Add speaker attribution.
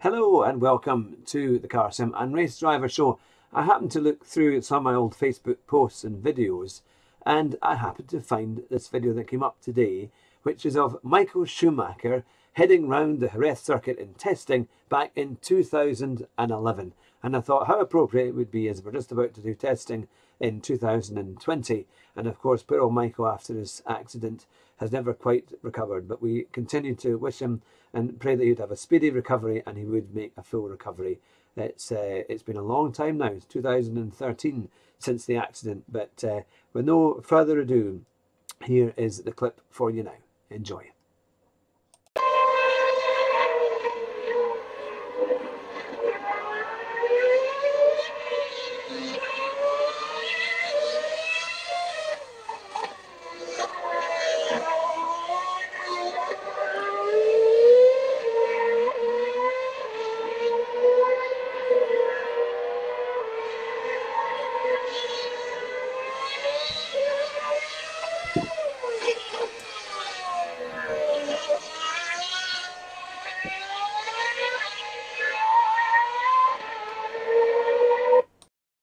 Speaker 1: Hello and welcome to the Car Sim and Race Driver Show. I happened to look through some of my old Facebook posts and videos and I happened to find this video that came up today which is of Michael Schumacher heading round the Jerez circuit in testing back in 2011 and I thought how appropriate it would be as we're just about to do testing in 2020 and of course poor old Michael after his accident has never quite recovered. But we continue to wish him and pray that he'd have a speedy recovery and he would make a full recovery. It's uh, it's been a long time now. It's 2013 since the accident. But uh, with no further ado here is the clip for you now enjoy